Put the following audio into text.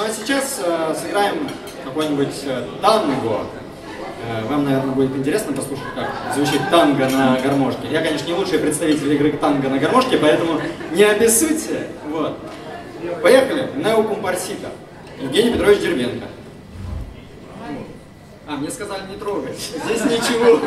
Ну а сейчас э, сыграем какой-нибудь э, танго. Э, вам, наверное, будет интересно послушать, как звучит танго на гармошке. Я, конечно, не лучший представитель игры танго на гармошке, поэтому не обессудьте. Вот. Поехали. Нео Компарсита. Евгений Петрович Дербенко. А, мне сказали не трогать. Здесь ничего.